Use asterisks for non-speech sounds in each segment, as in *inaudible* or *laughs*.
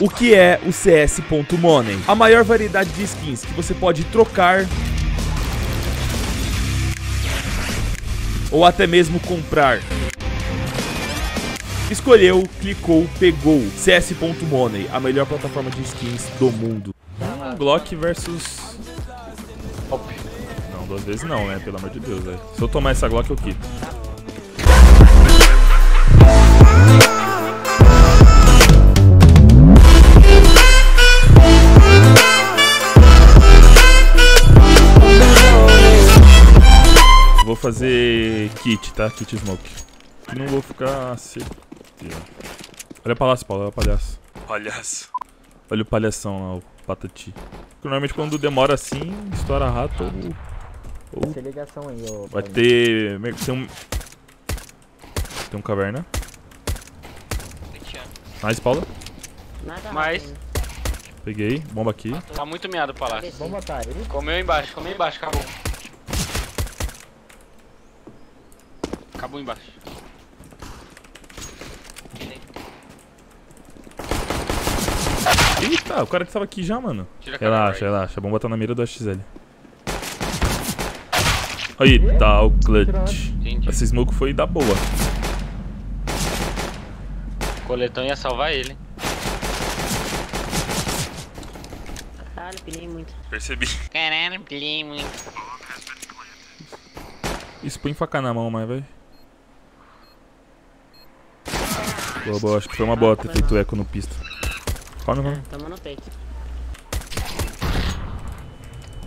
O que é o CS.Money? A maior variedade de skins que você pode trocar ou até mesmo comprar. Escolheu, clicou, pegou. CS.Money, a melhor plataforma de skins do mundo. Hum, Glock versus... Op. Não, duas vezes não, né? Pelo amor de Deus, velho. Se eu tomar essa Glock, eu quito. Fazer kit, tá? Kit smoke. Que não vou ficar seco. Olha o palhaço, Paulo. Olha o palhaço. Palhaço. Olha o palhação lá, o patati. Porque normalmente quando demora assim, estoura rato ou... ou Tem ligação aí, ô. vai ter... Tem um... Tem um caverna. Mais, Paula. Nada Mais. Peguei. Bomba aqui. Tá muito miado o palácio. Botar ele. Comeu embaixo, comeu embaixo, acabou. Acabou embaixo. Eita, o cara que tava aqui já, mano. Tira Relaxa, relaxa. Vamos botar na mira do XL. Aí, tá o clutch. Entendi. Essa smoke foi da boa. O coletão ia salvar ele. Caralho, pilhei muito. Percebi. Caralho, pilhei muito. Isso, põe faca na mão, mas vai. Boa, boa. Acho que foi uma boa ter feito eco no pista. Calma, calma. Tamo no peito.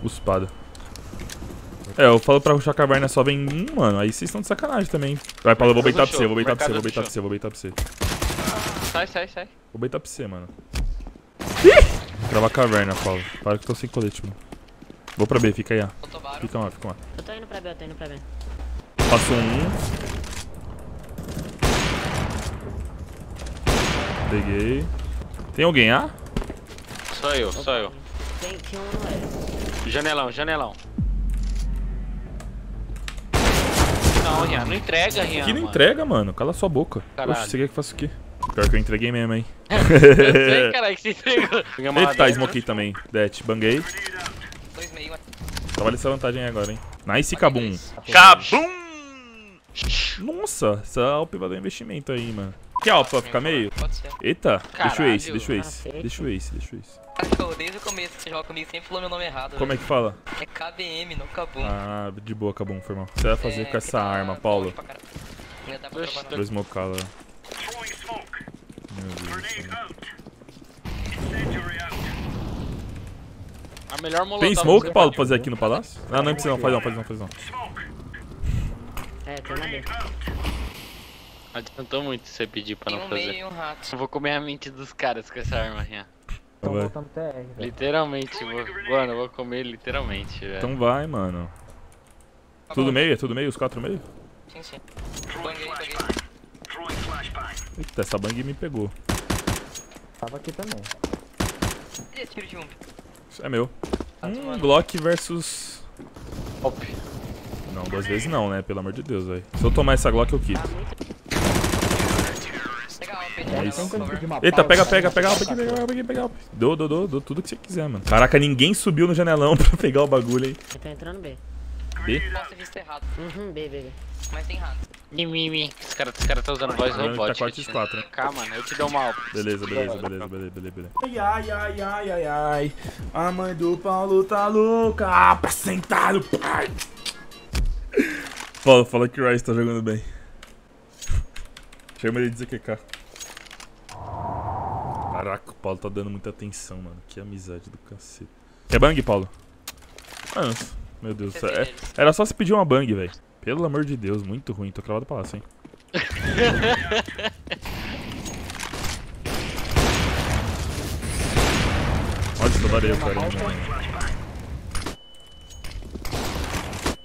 Espada. É, eu falo pra ruxar a caverna só vem um, mano. Aí vocês estão de sacanagem também. Vai, Paulo, eu vou beitar pra você, eu vou beitar pra você, vou beitar pra você, vou beitar pra você. Sai, sai, sai. Vou beitar pra você, mano. Ih! Trava a caverna, Paulo. Para que eu tô sem colete, mano. Vou pra B, fica aí, ó. Fica lá, fica lá. Eu tô indo pra B, eu tô indo pra B. Passo um. Peguei. Tem alguém, ah? Sou eu, sou eu. Janelão, janelão. Não, Rian, não entrega, Rian. Que não mano. entrega, mano. Cala sua boca. Caralho. Oxe, você quer que eu faça o quê? Pior que eu entreguei mesmo, hein? *laughs* Eu sei, *laughs* caralho, que você entregou. Smokei também. Det, banguei. Dois meio, Trabalha essa vantagem aí agora, hein? Nice, Kabum. Cabum! Nossa, essa Alp vai dar investimento aí, mano. Que Alp vai ficar meio? Pode ser. Eita, deixa o. Ace, deixa o Ace. Deixa o Ace, deixa o Ace. Que desde o começo que você joga comigo, sempre falou meu nome errado. Como é que fala? É KBM, não Kabum. Ah, de boa, Kabum, foi mal. Você vai fazer É, com que essa tá arma, Paulo? pra pra Vou não. smocar lá. Meu Deus. A melhor molotov. Tem que smoke, Paulo, pra fazer aqui no palácio? Ah, não precisa não, faz não, faz não, faz não. É, tem na B. Adiantou muito você pedir pra Tem não um meio fazer. e um rato. Eu vou comer a mente dos caras com essa arma, Rian. Tô Vai. voltando TR, velho. Literalmente, vou... mano, eu vou comer literalmente, velho. Então vai, mano. Tudo meio? É tudo meio? Os quatro meio? Sim, sim. Banguei. Eita, essa bang me pegou. Tava aqui também. Ih, tiro de um. Isso é meu. Tá Hum. Glock versus... Op. Não, duas vezes não, né? Pelo amor de Deus, velho. Se eu tomar essa Glock, eu quito. Tá muito. É isso. Eita, pega, pega, pega, pega, pega, pega, pega. Dou, dou, dou, dou tudo que você quiser, mano. Caraca, ninguém subiu no janelão *laughs* pra pegar o bagulho aí. Eu tô entrando B. B? Ter visto errado, Uhum, B, B, B. mas tem rato. Mimimi. Os caras os cara tá usando voz Tá robótica. 4 x 4 né? Cá, mano, eu te dou uma op. Beleza, beleza, beleza, beleza, beleza, beleza. Ai, ai, ai, ai, ai, ai. A mãe do Paulo tá louca pra sentar no pai. Paulo, fala que o Rice tá jogando bem. Chama ele de ZQK. Caraca, o Paulo tá dando muita atenção, mano. Que amizade do cacete. Quer bang, Paulo? Mano, meu Deus do céu. É- era só se pedir uma bang, velho. Pelo amor de Deus, muito ruim. Tô cravado pra lá, hein. *laughs* Olha essa vareio, cara.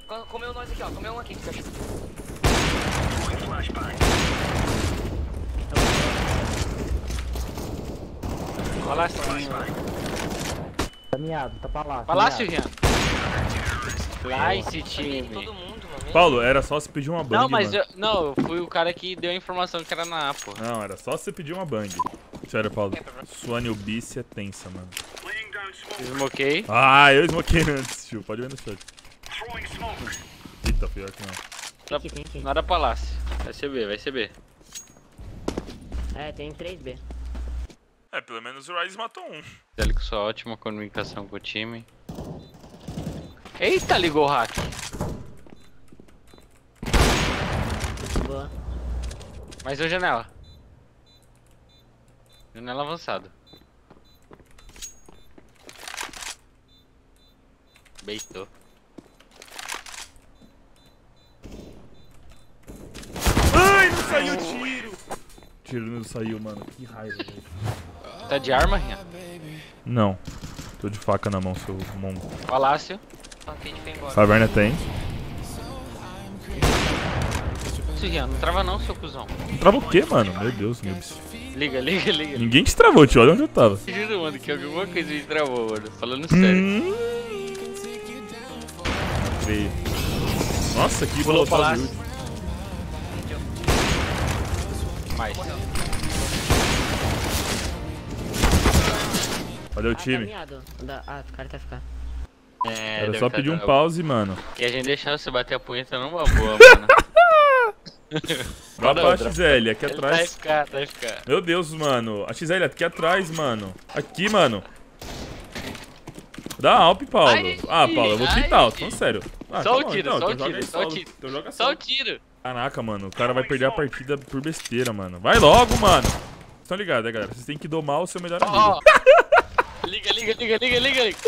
Co- Comeu nós aqui, ó. Comeu um aqui. Palácio, Tá miado, tá. Palácio. Lá esse Tem time. Paulo, era só se pedir uma bang, Não, mas mano. eu, não, eu fui o cara que deu a informação que era na A, pô. Não, era só você pedir uma bang. Sério, Paulo. Sua newbice é tensa, mano. Smokei. Ah, eu smoquei antes, tio. Pode ver no chat. Eita, pior que não. Aqui. Nada palácio. Vai ser B, vai ser B. É, tem 3B. É, pelo menos o Ryze matou um. Ele com sua ótima comunicação com o time. Eita, ligou o hack. Boa. Mais uma janela. Janela avançada. Beitou. Ai, não saiu tiro! Tiro não saiu, mano. Que raiva, velho. Tá de arma, Rian? Não. Tô de faca na mão, seu mongo. Palácio. Só que a gente foi embora. Caverna tem. Isso, Rian, não trava não, seu cuzão. Trava o quê, mano? Meu Deus, Nibs. Liga, liga, liga. Ninguém te travou, tio. Olha onde eu tava. Juro, mano, que alguma coisa me travou, mano. Falando sério. Hum. Creio. Nossa, que Pulou palácio. Mais. Cadê o Ah, tá time? Da- Ah, o cara tá ficando. É, Era só tá pedir um pause, mano. E a gente deixava você bater a punheta numa boa, mano. *laughs* Pra outra. XL, aqui Ele tá atrás. FK, tá FK. Meu Deus, mano. A XL aqui atrás, mano. Aqui, mano. Dá Alp, Paulo. Ai, ah, Paulo, eu vou tentar, tô falando sério. Ah, Só tá o tiro, então, só o então tiro, só o tiro. Então Só solo. o tiro. Caraca, mano, o cara vai perder a partida por besteira, mano. Vai logo, mano. Vocês estão ligados, né, galera? Vocês têm que domar o seu melhor amigo. Ó. *laughs* liga, liga, liga, liga, liga, liga.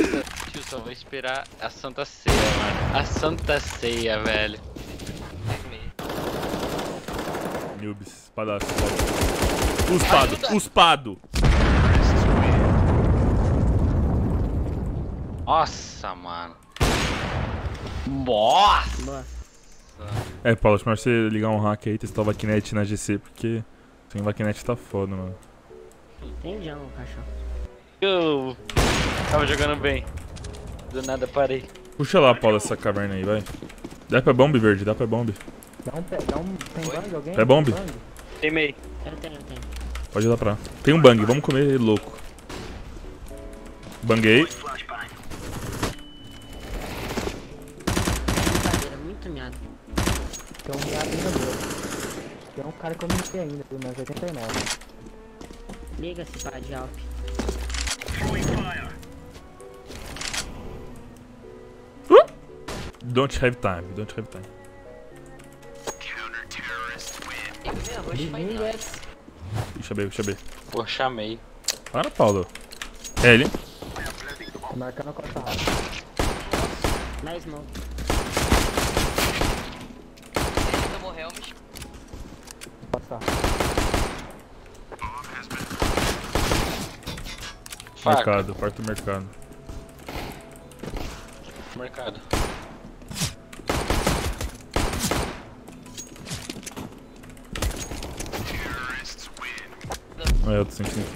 Tio, só vou esperar a Santa Ceia, mano. A Santa Ceia, velho. Nubes, Paulo. Uspado, uspado. Nossa, mano. Nossa. É, Paulo, acho melhor você ligar um hack aí e testar o Vakinet na GC, porque sem Vakinet tá foda, mano. Tem jungle, cachorro. Eu tava jogando bem. Do nada parei. Puxa lá, Paulo, essa caverna aí, vai. Dá pra bomb, verde, dá pra bomb. Dá um pé, dá um. Tem bang alguém? É bomb? Bang? Teimei. Eu tenho, eu tenho. Pode dar pra. Tem um bang, vamos comer ele louco. Banguei. Muito miado. Tem um miado ainda meu. Tem um cara que eu não sei ainda, pelo menos 89. Liga-se, pá, de Alp. Don't have time, don't have time. Deixa eu ver, deixa eu ver. Pô, chamei. Para, Paulo. É ele. Tô marcando a costa rápida. Na smoke. Ele tomou helmet. Costa. Mercado, quarto mercado. Mercado. É, eu tô sentindo,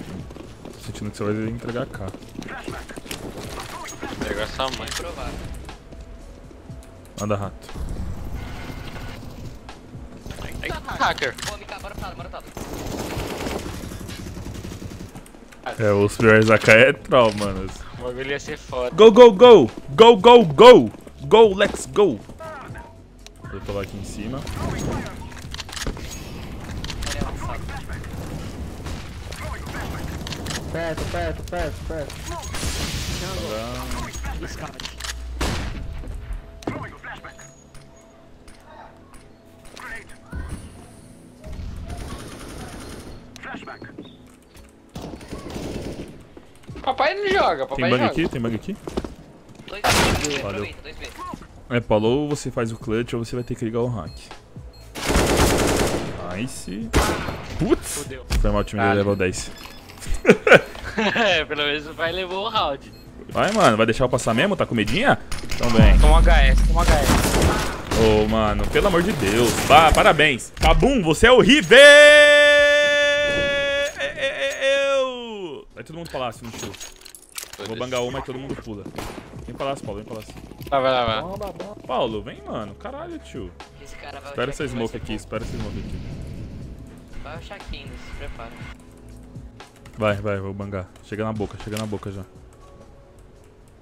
tô sentindo que você vai entregar a K. Pegar sua mãe. Provável. Manda rato. Eita, hacker. É, os piores AK é troll, mano. O bagulho ia ser foda. Go, go, go! Go, go, go! Go, let's go! Vou pular aqui em cima. Ele é avançado. Perto, perto, perto, perto. Scout. Papai não joga, Tem papai bug joga. aqui? Tem bug aqui? Dois B, Valeu. dois B. É, Paulo, ou você faz o clutch ou você vai ter que ligar o hack. Nice. Putz! Foi mal, time Ah. dele level 10. É, Pelo menos o pai levou o round. Vai, mano, vai deixar eu passar mesmo? Tá com medinha? Então vem. Toma HS, toma HS. Ô, mano, pelo amor de Deus. Bah, parabéns. Cabum, você é horrível! Eu... Vai todo mundo palácio no show. Eu vou bangar uma e todo mundo pula. Vem palácio, Paulo, vem palácio. Vai, vai lá, vai lá. Bomba. Paulo, vem, mano. Caralho, tio. Esse cara vai Espera essa smoke vai aqui, espera essa smoke aqui. Vai rushar aqui ainda, se prepara. Vai, vai, vou bangar. Chega na boca, chega na boca já.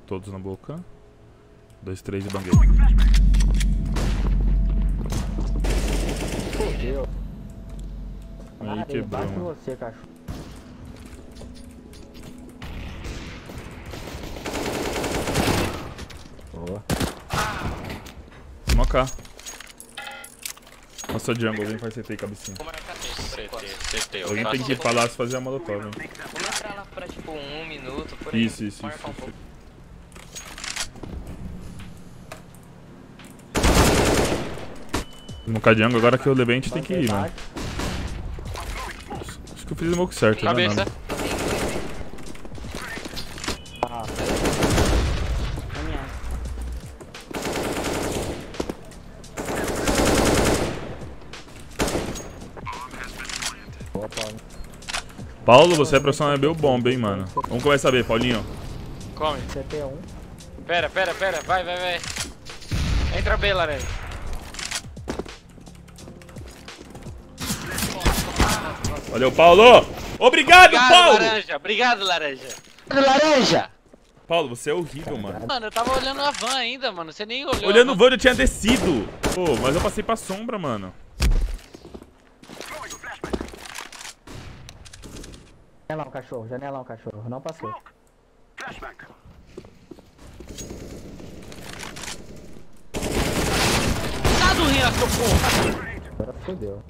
Todos na boca. Dois, três e banguei. Fodeu. Aí quebrou, bate mano. você, cachorro. Boa. Smocar. Nossa jungle, vem faz CT e cabecinha. CT, Alguém tem que ir pra lá se fazer a molotov. Vamos entrar lá pra tipo um minuto, por aí. Isso, isso, isso, um isso. pouco. Smocar jungle, agora que eu levei a gente tem que ir, mano. Acho que eu fiz o smoke certo, né? Cabeça. mano? Paulo, você é profissional B bomba, hein, mano. Vamos começar a ver, Paulinho. Come. CT1. Pera, pera, pera. Vai, vai, vai. Entra B, laranja. Valeu, Paulo! Obrigado, Obrigado, Paulo! laranja. Obrigado, laranja. Laranja! Paulo, você é horrível, mano. Mano, eu tava olhando a van ainda, mano. Você nem olhou. Olhando o mano. Vando, eu tinha descido. Pô, mas eu passei pra sombra, mano. Janelão, cachorro. Janelão, cachorro. Não passou. Tá do rinha, seu porra. Agora fodeu.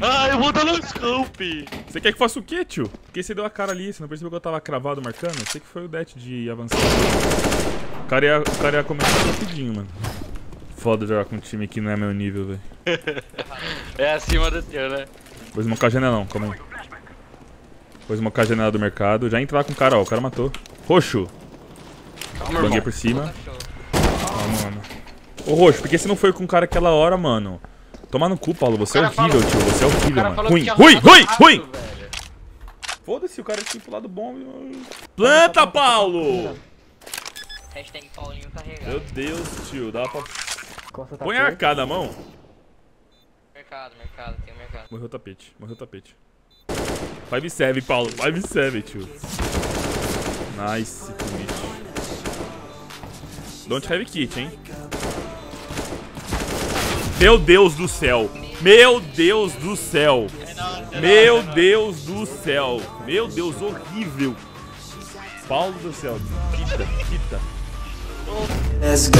Ai, eu vou dar no scope. Você quer que faça o quê, tio? Porque você deu a cara ali, você não percebeu que eu tava cravado marcando? Eu sei que foi o det de avançar. O cara ia, o cara ia começar rapidinho, mano. Foda jogar com um time que não é meu nível, velho. *laughs* É acima do teu, né? Vou smocar janelão, calma aí. Vou smocar a janela do mercado. Já entrar com o cara, ó. O cara matou. Roxo. Calma, Banguei por cima. Ah, mano. Ô, Roxo, por que você não foi com o cara aquela hora, mano? Toma no cu, Paulo. Você é horrível, falou- tio. Você é O horrível, mano. Ruim, ruim, ruim, ruim! Foda-se, o cara tinha pulado bom. Planta, Paulo! Hashtag Paulinho carregado. Meu Deus, tio. Dá pra... Tá Põe arcada na mão. Mercado, mercado, tem um mercado. Morreu o tapete. Morreu o tapete. 5-7, Paulo. 5-7, tio. Nice, commit. Don't have kit, hein? Meu Deus do céu. Meu Deus do céu. Meu Deus do céu. Meu Deus, horrível. Paulo do céu. Quita, quita. Let's go.